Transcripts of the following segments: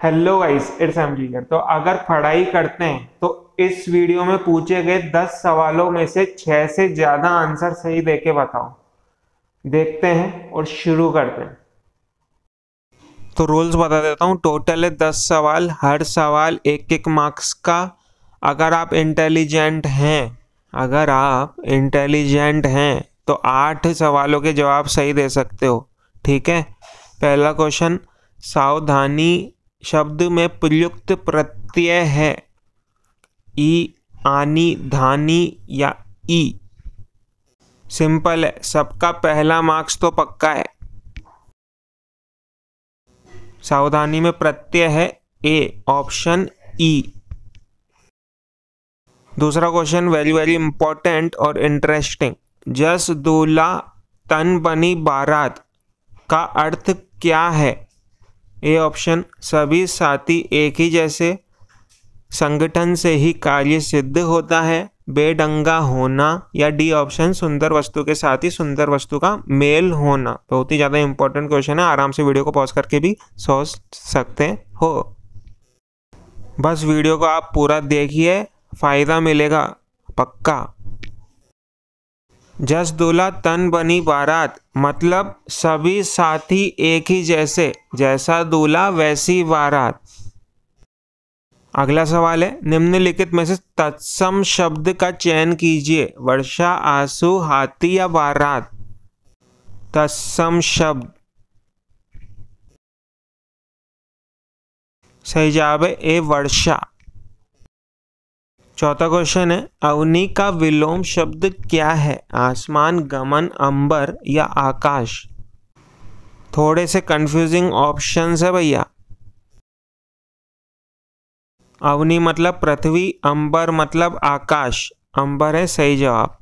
Hello guys it's M G तो अगर पढ़ाई करते हैं तो इस वीडियो में पूछे गए 10 सवालों में से 6 से ज़्यादा आंसर सही देके बताओ। देखते हैं और शुरू करते हैं। तो रूल्स बता देता हूँ। टोटल है 10 सवाल, हर सवाल एक एक मार्क्स का। अगर आप इंटेलिजेंट हैं, अगर आप इंटेलिजेंट हैं तो आठ सवालों के जवाब सही दे सकते हो। ठीक है? पहला क्वेश्चन सावधानी शब्द में प्रयुक्त प्रत्यय है। ई, आनी, धानी या ई। सिंपल है, सबका पहला मार्क्स तो पक्का है। सावधानी में प्रत्यय है, ए, ऑप्शन ई। दूसरा क्वेश्चन, वेरी वेरी इंपॉर्टेंट और इंटरेस्टिंग। जस दूल्हा तन, बनी, बारात का अर्थ क्या है? ए ऑप्शन, सभी साथी एक ही जैसे संगठन से ही कार्य सिद्ध होता है। बेडंगा होना या डी ऑप्शन, सुंदर वस्तु के साथ ही सुंदर वस्तु का मेल होना। बहुत ही ज़्यादा इंपॉर्टेंट क्वेश्चन है, आराम से वीडियो को पॉज करके भी सोच सकते हो। बस वीडियो को आप पूरा देखिए, फ़ायदा मिलेगा, पक्का। जस दूल्हा तन बनी बारात। मतलब सभी साथी एक ही जैसे, जैसा दूल्हा वैसी बारात। अगला सवाल है, निम्नलिखित में से तत्सम शब्द का चयन कीजिए। वर्षा, आँसू, हाथी या बारात? तत्सम शब्द। सही जवाब है ए, वर्षा। चौथा क्वेश्चन है, अवनी का विलोम शब्द क्या है? आसमान, गमन, अंबर या आकाश? थोड़े से कंफ्यूजिंग ऑप्शंस है भैया। अवनी मतलब पृथ्वी, अंबर मतलब आकाश। अंबर है, सही जवाब।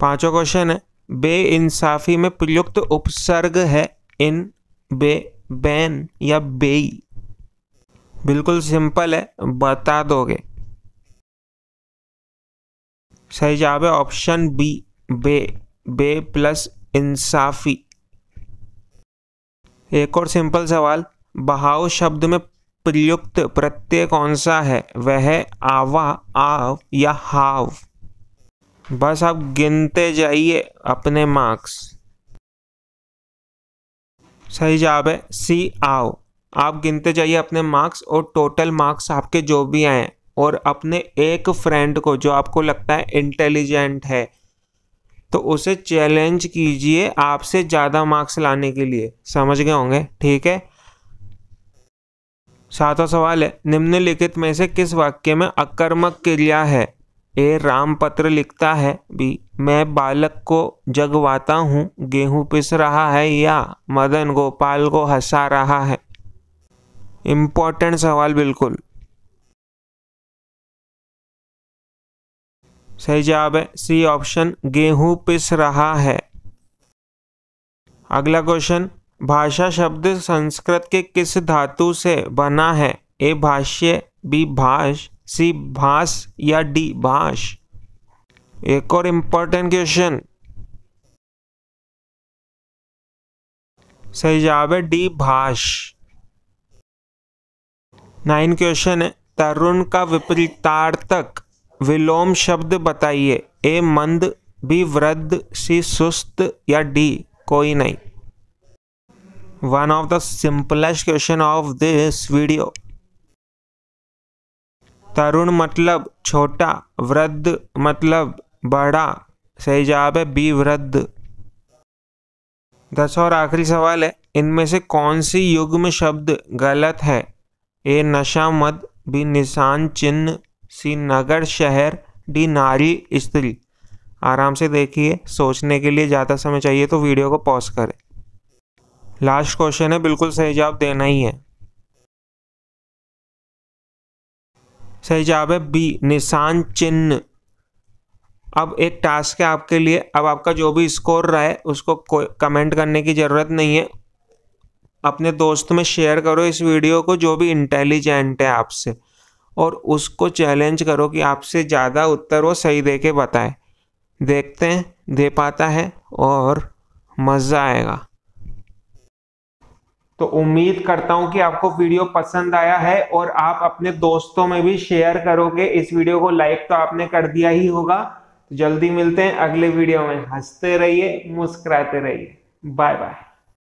पांचवा क्वेश्चन है बे इंसाफी में प्रयुक्त उपसर्ग है इन, बे, बैन या बेई। बिल्कुल सिंपल है, बता दोगे? सही जवाब है ऑप्शन बी बे बे प्लस इंसाफी। एक और सिंपल सवाल, बहाव शब्द में प्रयुक्त प्रत्यय कौन सा है? वह आवा, आव या हाव। बस आप गिनते जाइए अपने मार्क्स सही जवाब है सी आओ आप गिनते जाइए अपने मार्क्स और टोटल मार्क्स आपके जो भी आए और अपने एक फ्रेंड को जो आपको लगता है इंटेलिजेंट है तो उसे चैलेंज कीजिए आपसे ज़्यादा मार्क्स लाने के लिए। समझ गए होंगे? ठीक है? सातवां सवाल है, निम्नलिखित में से किस वाक्य में अकर्मक क्रिया है? ए राम पत्र लिखता है, बी, मैं बालक को जगवाता हूँ, गेहूँ पिस रहा है या मदन गोपाल को हंसा रहा है? इम्पोर्टेंट सवाल बिल्कुल। सही जवाब है सी ऑप्शन गेहूँ पिस रहा है। अगला क्वेश्चन भाषा शब्द संस्कृत के किस धातु से बना है? ए भाष्य बी भाष सी भाष या डी भाष? एक और इंपॉर्टेंट क्वेश्चन सही जवाब है डी भाष। नाइन क्वेश्चन है, तरुण का विपरीतार्थक विलोम शब्द बताइए, ए मंद, बी वृद्ध, सी सुस्त या डी कोई नहीं? One of the simplest question of this video तरुण मतलब छोटा, वृद्ध मतलब बड़ा, सही जवाब है बी वृद्ध। दस और आखिरी सवाल है, इनमें से कौन सी युग्म शब्द गलत है? ए नशा मद बी निशान चिन्ह सी नगर शहर डी नारी स्त्री। आराम से देखिए, सोचने के लिए ज़्यादा समय चाहिए तो वीडियो को पॉज करें। लास्ट क्वेश्चन है, बिल्कुल सही जवाब देना ही है। सही जवाब है बी, निशान चिन्ह अब एक टास्क है आपके लिए, अब आपका जो भी स्कोर रहा है, उसको कमेंट करने की ज़रूरत नहीं है। अपने दोस्त में शेयर करो इस वीडियो को, जो भी इंटेलिजेंट है आपसे। और उसको चैलेंज करो कि आपसे ज़्यादा उत्तर वो सही दे के बताए। देखते हैं, दे पाता है और मज़ा आएगा। तो उम्मीद करता हूँ कि आपको वीडियो पसंद आया है और आप अपने दोस्तों में भी शेयर करोगे। इस वीडियो को लाइक तो आपने कर दिया ही होगा। तो जल्दी मिलते हैं अगले वीडियो में। हँसते रहिए, मुस्कुराते रहिए। Bye bye